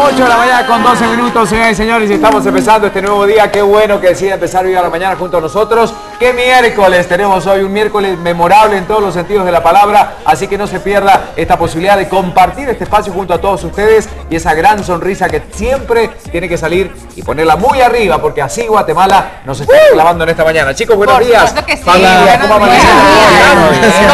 8 de la mañana con 12 minutos, señores y señores, estamos empezando este nuevo día. Qué bueno que decide empezar hoy a la mañana junto a nosotros. Qué miércoles tenemos hoy, un miércoles memorable en todos los sentidos de la palabra, así que no se pierda esta posibilidad de compartir este espacio junto a todos ustedes y esa gran sonrisa que siempre tiene que salir y ponerla muy arriba, porque así Guatemala nos está clavando en esta mañana. Chicos, buenos días.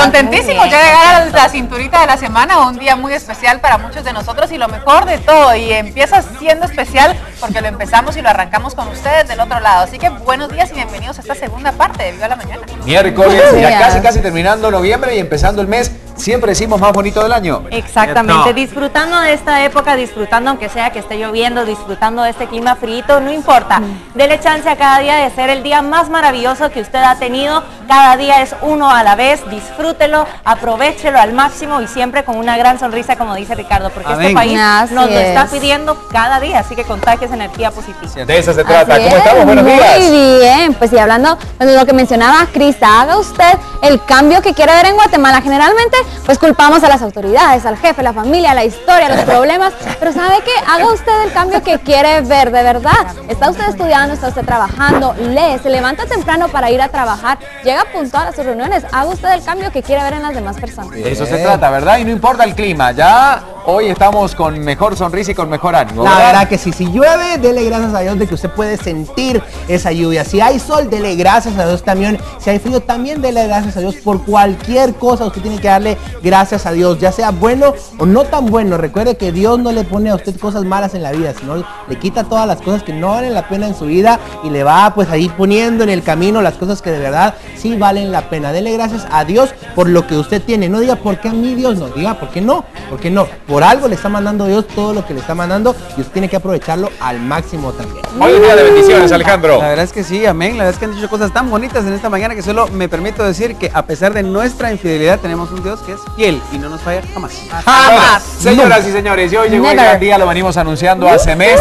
Contentísimos ya llegar a la cinturita de la semana, un día muy especial para muchos de nosotros y lo mejor de todo. Y empieza siendo especial porque lo empezamos y lo arrancamos con ustedes del otro lado. Así que buenos días y bienvenidos a esta segunda parte de Viva la Mañana. Miércoles, ya casi casi terminando noviembre y empezando el mes, siempre decimos más bonito del año. Exactamente, No. disfrutando de esta época, disfrutando aunque sea que esté lloviendo, disfrutando de este clima frío, no importa. Dele chance a cada día de ser el día más maravilloso que usted ha tenido. Cada día es uno a la vez, disfrútelo, aprovechelo al máximo y siempre con una gran sonrisa, como dice Ricardo, porque este país Así nos lo está es. pidiendo cada día, así que contagies energía positiva. De eso se trata. Así ¿Cómo es, estamos? Buenos Muy días. bien, pues y hablando de lo que mencionaba Cris, haga usted el cambio que quiere ver en Guatemala. Generalmente, pues culpamos a las autoridades, al jefe, la familia, la historia, los problemas, pero ¿sabe qué? Haga usted el cambio que quiere ver de verdad. Está usted estudiando, está usted trabajando, lee, se levanta temprano para ir a trabajar, llega puntual a sus reuniones, haga usted el cambio que quiere ver en las demás personas. De eso se trata, ¿verdad? Y no importa el clima, ya hoy estamos con mejor sonrisa y con mejor ánimo. La ¿verdad? verdad que sí, si llueve, dele gracias a Dios de que usted puede sentir esa lluvia. Si hay sol, dele gracias a Dios también. Si hay frío, también dele gracias a Dios por cualquier cosa. Usted tiene que darle gracias a Dios, ya sea bueno o no tan bueno. Recuerde que Dios no le pone a usted cosas malas en la vida, sino le quita todas las cosas que no valen la pena en su vida y le va pues ahí poniendo en el camino las cosas que de verdad sí valen la pena. Dele gracias a Dios por lo que usted tiene. No diga por qué a mí Dios no, diga por qué no, por qué no. Por algo le está mandando Dios todo lo que le está mandando y usted tiene que aprovecharlo al máximo también. Hoy día de bendiciones, Alejandro. La verdad es que sí, amén. La verdad es que han dicho cosas tan bonitas en esta mañana que solo me permito decir que a pesar de nuestra infidelidad tenemos un Dios que es fiel y no nos falla jamás. Bueno, señoras y señores, y hoy llegó el Never. gran día, lo venimos anunciando hace meses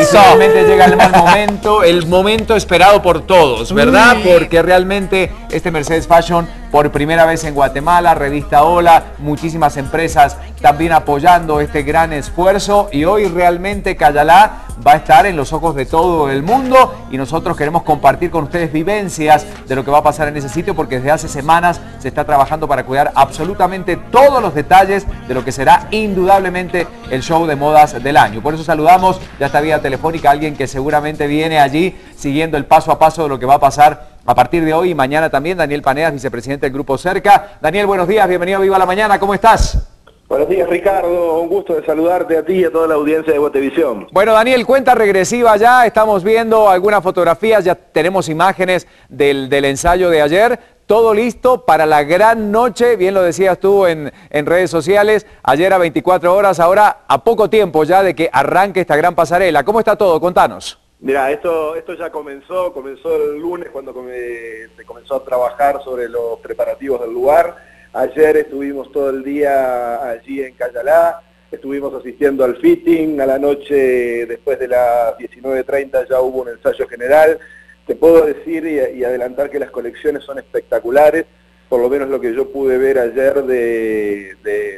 y solamente llega el mal momento, el momento esperado por todos, ¿verdad? Porque realmente este Mercedes Fashion por primera vez en Guatemala, revista Hola, muchísimas empresas también apoyando este gran esfuerzo y hoy realmente Cayalá va a estar en los ojos de todo el mundo y nosotros queremos compartir con ustedes vivencias de lo que va a pasar en ese sitio porque desde hace semanas se está trabajando para cuidar absolutamente todos los detalles de lo que será indudablemente el show de modas del año. Por eso saludamos ya esta vía telefónica a alguien que seguramente viene allí siguiendo el paso a paso de lo que va a pasar a partir de hoy y mañana también. Daniel Paneas, vicepresidente del Grupo Cerca. Daniel, buenos días, bienvenido a Viva la Mañana, ¿cómo estás? Buenos días Ricardo, un gusto de saludarte a ti y a toda la audiencia de Guatevisión. Bueno, Daniel, cuenta regresiva ya, estamos viendo algunas fotografías, ya tenemos imágenes del, del ensayo de ayer, todo listo para la gran noche, bien lo decías tú en, en redes sociales, ayer a 24 horas, ahora a poco tiempo ya de que arranque esta gran pasarela. ¿Cómo está todo? Contanos. Mira, esto, esto ya comenzó, comenzó el lunes cuando se comenzó a trabajar sobre los preparativos del lugar. Ayer estuvimos todo el día allí en Cayalá, estuvimos asistiendo al fitting, a la noche después de las 19.30 ya hubo un ensayo general. Te puedo decir y, adelantar que las colecciones son espectaculares, por lo menos lo que yo pude ver ayer de-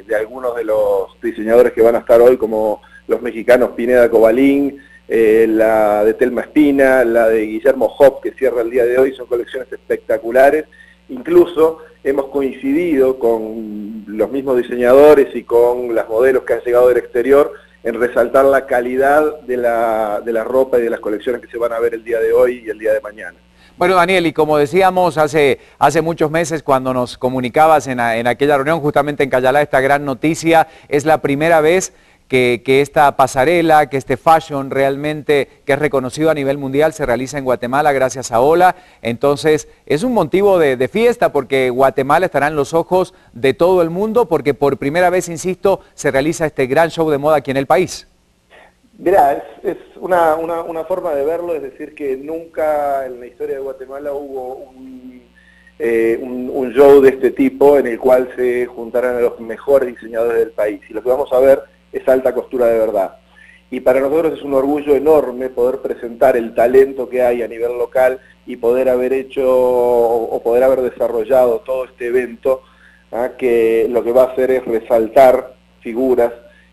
de algunos de los diseñadores que van a estar hoy, como los mexicanos Pineda Cobalín, eh, la de Telma Espina, la de Guillermo Hop, que cierra el día de hoy, son colecciones espectaculares. Incluso hemos coincidido con los mismos diseñadores y con las modelos que han llegado del exterior en resaltar la calidad de la, de la ropa y de las colecciones que se van a ver el día de hoy y el día de mañana. Bueno, Daniel, y como decíamos hace, hace muchos meses cuando nos comunicabas en, en aquella reunión, justamente en Cayalá, esta gran noticia, es la primera vez que, esta pasarela, que este fashion realmente, que es reconocido a nivel mundial, se realiza en Guatemala gracias a Ola. Entonces, es un motivo de, fiesta porque Guatemala estará en los ojos de todo el mundo porque por primera vez, insisto, se realiza este gran show de moda aquí en el país. Mirá, es, una, forma de verlo, es decir, que nunca en la historia de Guatemala hubo un, eh, un, un show de este tipo en el cual se juntaran a los mejores diseñadores del país. Y lo que vamos a ver es alta costura de verdad. Y para nosotros es un orgullo enorme poder presentar el talento que hay a nivel local y poder haber hecho o poder haber desarrollado todo este evento, ¿ah? que lo que va a hacer es resaltar figuras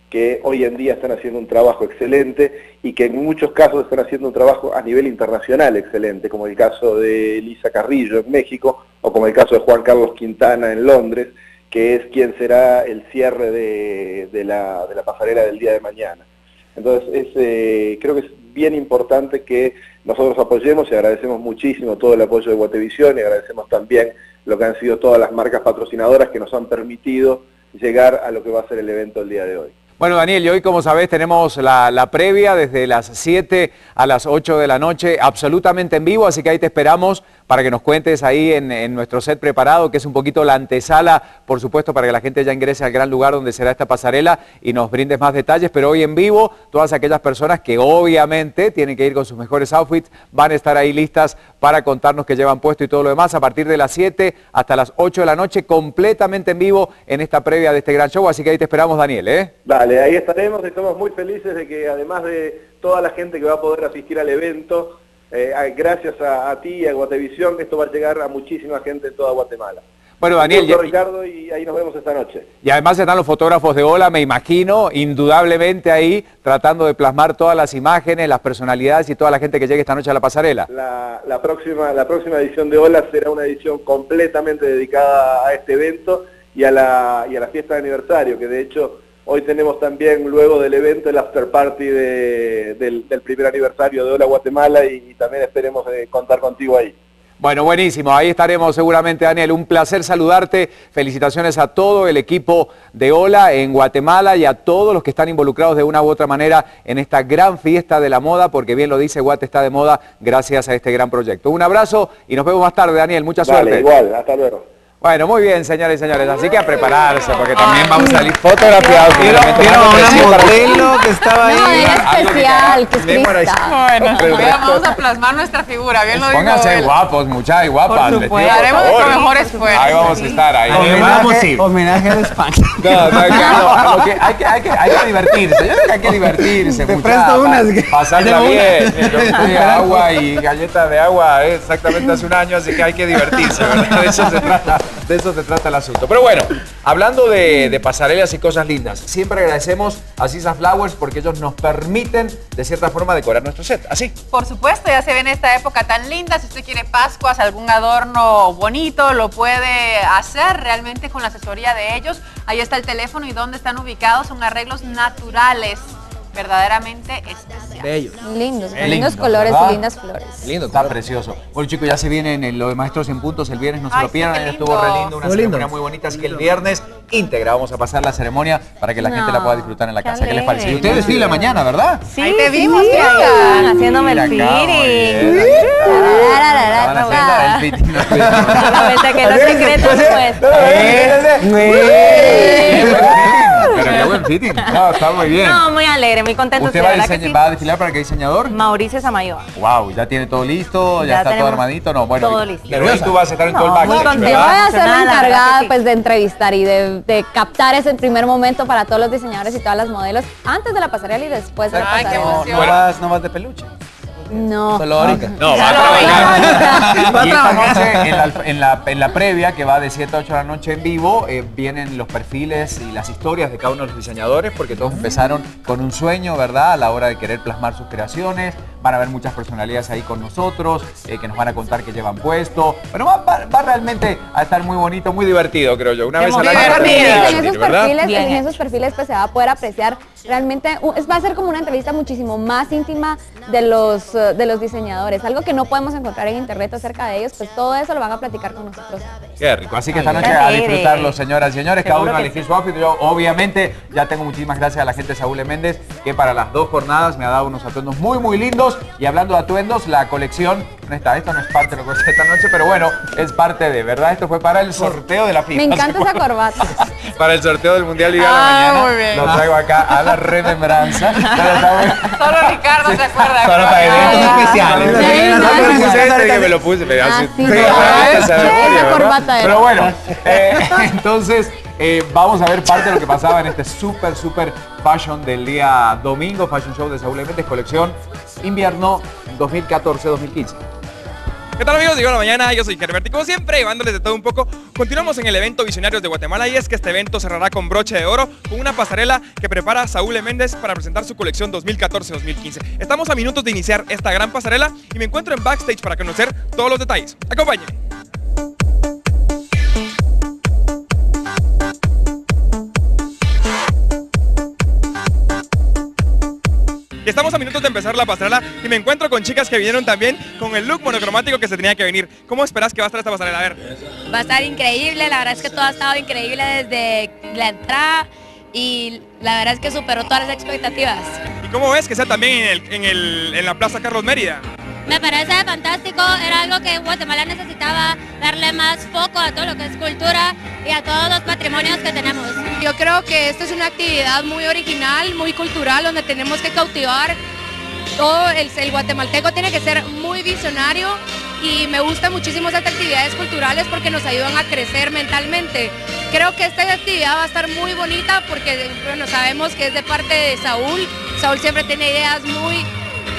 que hoy en día están haciendo un trabajo excelente y que en muchos casos están haciendo un trabajo a nivel internacional excelente, como el caso de Elisa Carrillo en México o como el caso de Juan Carlos Quintana en Londres, que es quien será el cierre de, la, pasarela del día de mañana. Entonces, eh, creo que es bien importante que nosotros apoyemos y agradecemos muchísimo todo el apoyo de Guatevisión y agradecemos también lo que han sido todas las marcas patrocinadoras que nos han permitido llegar a lo que va a ser el evento el día de hoy. Bueno, Daniel, y hoy, como sabés, tenemos la, previa desde las 7 a las 8 de la noche, absolutamente en vivo, así que ahí te esperamos para que nos cuentes ahí en, nuestro set preparado, que es un poquito la antesala, por supuesto, para que la gente ya ingrese al gran lugar donde será esta pasarela y nos brindes más detalles, pero hoy en vivo, todas aquellas personas que obviamente tienen que ir con sus mejores outfits, van a estar ahí listas para contarnos qué llevan puesto y todo lo demás, a partir de las 7 hasta las 8 de la noche, completamente en vivo en esta previa de este gran show, así que ahí te esperamos, Daniel, ¿eh? Vale, ahí estaremos, estamos muy felices de que además de toda la gente que va a poder asistir al evento, eh, gracias a, ti y a Guatevisión, esto va a llegar a muchísima gente en toda Guatemala. Bueno, Daniel. Ricardo, y ahí nos vemos esta noche. Y además están los fotógrafos de Ola, me imagino, indudablemente ahí, tratando de plasmar todas las imágenes, las personalidades y toda la gente que llegue esta noche a la pasarela. La, próxima, la próxima edición de Ola será una edición completamente dedicada a este evento y a la, y a la fiesta de aniversario, que de hecho Hoy tenemos también, luego del evento, el after party del, primer aniversario de Hola Guatemala y, también esperemos eh, contar contigo ahí. Bueno, buenísimo. Ahí estaremos seguramente, Daniel. Un placer saludarte. Felicitaciones a todo el equipo de Hola en Guatemala y a todos los que están involucrados de una u otra manera en esta gran fiesta de la moda, porque bien lo dice, Guate está de moda gracias a este gran proyecto. Un abrazo y nos vemos más tarde, Daniel. Mucha suerte. igual. Hasta luego. Bueno, muy bien, señores y señores. Así que a prepararse, porque también vamos a salir fotografiados. Vieron una modelo que estaba ahí. No, era especial, que es Bueno, vamos a plasmar nuestra figura, bien lo digo. Pónganse guapos, muchachos guapas. Haremos nuestro mejor esfuerzo. Ahí vamos a estar, ahí. Homenaje, homenaje al España. No, no, no, hay, que, hay, que, hay, divertirse. Yo creo que hay que divertirse, Te presto unas. Pasarla bien. Yo agua y galletas de agua exactamente hace un año, así que hay que divertirse, ¿verdad? De eso se trata de eso se trata el asunto. Pero bueno, hablando de, pasarelas y cosas lindas, siempre agradecemos a Sisa Flowers porque ellos nos permiten, de cierta forma, decorar nuestro set. Así. Por supuesto, ya se ve en esta época tan linda. Si usted quiere Pascuas, algún adorno bonito, lo puede hacer realmente con la asesoría de ellos. Ahí está el teléfono y dónde están ubicados. Son arreglos naturales verdaderamente especial. Bellos. Lindos, lindos colores y lindas flores. Lindo, está precioso. Bueno chicos, ya se vienen los Maestros en Puntos el viernes, no se lo pierdan, estuvo re lindo, una ceremonia muy bonita, así que el viernes íntegra vamos a pasar la ceremonia para que la gente la pueda disfrutar en la casa. ¿Qué les parece? Y ustedes sí la mañana, ¿verdad? Sí, Ahí te vimos, sí, haciéndome el fitting. Solamente que los secretos pues. Qué. No, está muy bien. No, muy alegre, muy contento. ¿Usted va, a, va a desfilar para qué diseñador? Mauricio Samayoa. Wow, ya tiene todo listo, ya, está todo armadito. No, bueno. Todo listo. Pero hoy tú vas a estar en todo el backstage, Yo voy a ser la encargada pues, de entrevistar y de, de, captar ese primer momento para todos los diseñadores y todas las modelos antes de la pasarela y después de la Ay, pasarela. Qué emoción. vas, no vas de peluche. No. Solo ahorita. No, va a trabajar. y esta noche, en la, en, la, en la, previa, que va de 7 a 8 de la noche en vivo, eh, vienen los perfiles y las historias de cada uno de los diseñadores, porque todos empezaron con un sueño, ¿verdad? A la hora de querer plasmar sus creaciones. Van a haber muchas personalidades ahí con nosotros, eh, que nos van a contar qué llevan puesto. Pero va, va, realmente a estar muy bonito, muy divertido, creo yo. Una vez al año. En esos, perfiles, en esos perfiles pues, se va a poder apreciar realmente, va a ser como una entrevista muchísimo más íntima de los de los diseñadores, algo que no podemos encontrar en internet acerca de ellos, pues todo eso lo van a platicar con nosotros. Qué rico, así que esta noche a disfrutarlo, señoras y señores, cada uno a elegir su outfit. Yo obviamente ya tengo muchísimas gracias a la gente de Saúl Méndez, que para las dos jornadas me ha dado unos atuendos muy muy lindos. Y hablando de atuendos, la colección, no está, esto no es parte de lo que es esta noche, pero bueno, es parte de, ¿verdad? Esto fue para el sorteo de la FIFA. Me encanta esa corbata. para el sorteo del Mundial Liga de la ah, Mañana. Muy bien. Lo traigo acá a la remembranza. Solo Ricardo se acuerda. Solo para eventos especiales. que me lo puse, me hace Pero bueno, eh, entonces eh, vamos a ver parte de lo que pasaba en este súper, súper fashion del día domingo, Fashion Show de Saúl Méndez, colección invierno 2014-2015. ¿Qué tal amigos? Llegó la mañana, yo soy Herbert y como siempre, llevándoles de todo un poco, continuamos en el evento Visionarios de Guatemala y es que este evento cerrará con broche de oro con una pasarela que prepara Saúl Méndez para presentar su colección 2014-2015. Estamos a minutos de iniciar esta gran pasarela y me encuentro en backstage para conocer todos los detalles. Acompáñenme. Y estamos a minutos de empezar la pasarela y me encuentro con chicas que vinieron también con el look monocromático que se tenía que venir. ¿Cómo esperas que va a estar esta pasarela? A ver. Va a estar increíble, la verdad es que todo ha estado increíble desde la entrada y la verdad es que superó todas las expectativas. ¿Y cómo ves que sea también en, el- en el- en la Plaza Carlos Mérida? Me parece fantástico, era algo que Guatemala necesitaba, darle más foco a todo lo que es cultura y a todos los patrimonios que tenemos. Yo creo que esta es una actividad muy original, muy cultural, donde tenemos que cautivar. Todo el, guatemalteco tiene que ser muy visionario y me gustan muchísimo estas actividades culturales porque nos ayudan a crecer mentalmente. Creo que esta actividad va a estar muy bonita porque bueno, sabemos que es de parte de Saúl. Saúl siempre tiene ideas muy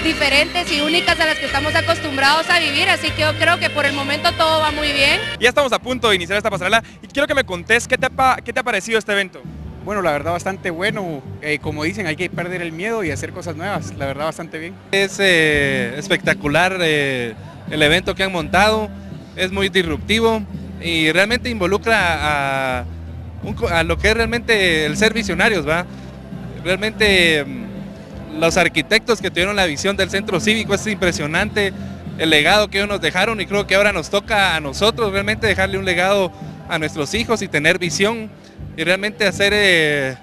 diferentes y únicas a las que estamos acostumbrados a vivir, así que yo creo que por el momento todo va muy bien. Ya estamos a punto de iniciar esta pasarela y quiero que me contés qué te ha, qué te ha parecido este evento. Bueno, la verdad bastante bueno. Eh, como dicen, hay que perder el miedo y hacer cosas nuevas. La verdad bastante bien. Es eh, espectacular eh, el evento que han montado, es muy disruptivo y realmente involucra a, un co- a lo que es realmente el ser visionarios, ¿va? Realmente mm, los arquitectos que tuvieron la visión del centro cívico es impresionante el legado que ellos nos dejaron y creo que ahora nos toca a nosotros realmente dejarle un legado a nuestros hijos y tener visión y realmente hacer eh,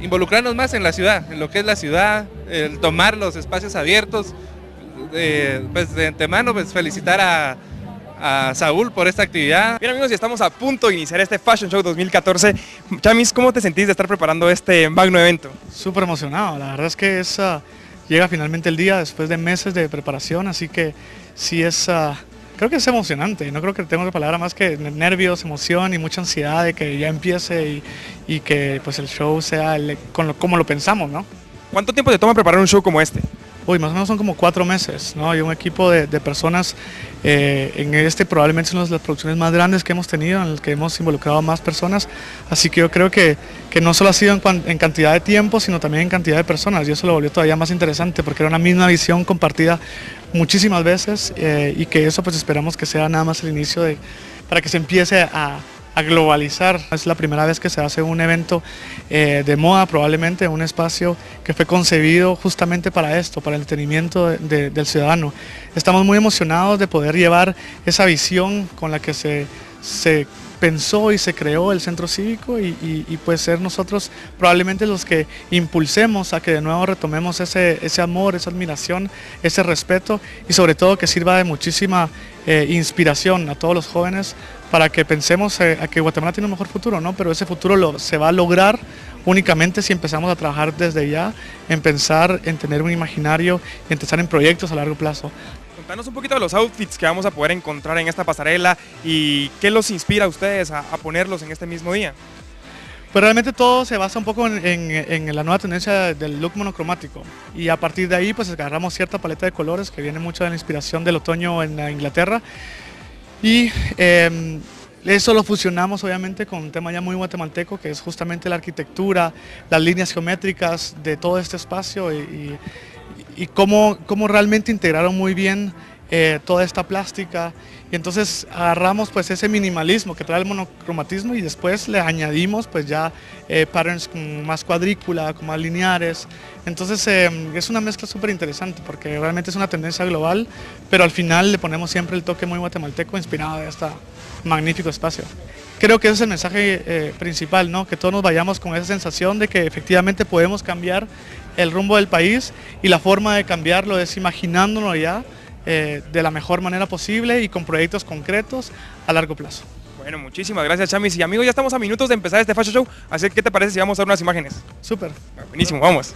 involucrarnos más en la ciudad, en lo que es la ciudad, el tomar los espacios abiertos. Eh, pues de antemano pues felicitar a, a Saúl por esta actividad. Bien amigos, y estamos a punto de iniciar este Fashion Show 2014. Chamis, ¿cómo te sentís de estar preparando este magno evento? Súper emocionado, la verdad es que es, ah, llega finalmente el día después de meses de preparación, así que sí es, ah, creo que es emocionante, no creo que tenga otra palabra más que nervios, emoción y mucha ansiedad de que ya empiece y, y que pues el show sea el- con lo- como lo pensamos, ¿no? ¿Cuánto tiempo te toma preparar un show como este? Uy, más o menos son como cuatro meses, ¿no? Y un equipo de, personas eh, en este probablemente una de las producciones más grandes que hemos tenido, en el que hemos involucrado a más personas. Así que yo creo que, que no solo ha sido en, en cantidad de tiempo, sino también en cantidad de personas. Y eso lo volvió todavía más interesante porque era una misma visión compartida muchísimas veces eh, y que eso pues esperamos que sea nada más el inicio de, para que se empiece a, a globalizar. Es la primera vez que se hace un evento eh, de moda, probablemente un espacio que fue concebido justamente para esto, para el entretenimiento de- de- del ciudadano. Estamos muy emocionados de poder llevar esa visión con la que se, se pensó y se creó el centro cívico y, y- y, pues ser nosotros probablemente los que impulsemos a que de nuevo retomemos ese, ese amor, esa admiración, ese respeto y sobre todo que sirva de muchísima eh, inspiración a todos los jóvenes para que pensemos eh, a que Guatemala tiene un mejor futuro, ¿no? Pero ese futuro lo, se va a lograr únicamente si empezamos a trabajar desde ya, en pensar, en tener un imaginario y en pensar en proyectos a largo plazo. Contanos un poquito de los outfits que vamos a poder encontrar en esta pasarela y qué los inspira a ustedes a, a ponerlos en este mismo día. Pues realmente todo se basa un poco en, en- en la nueva tendencia del look monocromático y a partir de ahí pues agarramos cierta paleta de colores que viene mucho de la inspiración del otoño en la Inglaterra y eh, eso lo fusionamos obviamente con un tema ya muy guatemalteco que es justamente la arquitectura, las líneas geométricas de todo este espacio y, y- y cómo, cómo realmente integraron muy bien eh, toda esta plástica y entonces agarramos pues ese minimalismo que trae el monocromatismo y después le añadimos pues ya eh, patterns con más cuadrícula, con más lineares. Entonces eh, es una mezcla súper interesante porque realmente es una tendencia global, pero al final le ponemos siempre el toque muy guatemalteco inspirado de este magnífico espacio. Creo que ese es el mensaje eh, principal, ¿no? que todos nos vayamos con esa sensación de que efectivamente podemos cambiar el rumbo del país y la forma de cambiarlo es imaginándolo ya eh, de la mejor manera posible y con proyectos concretos a largo plazo. Bueno, muchísimas gracias Chamis y amigos, ya estamos a minutos de empezar este Fashion Show, así que ¿qué te parece si vamos a ver unas imágenes? Súper. Buenísimo, vamos.